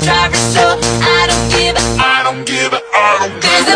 photographer, so I don't give a, I don't give a, I don't give a.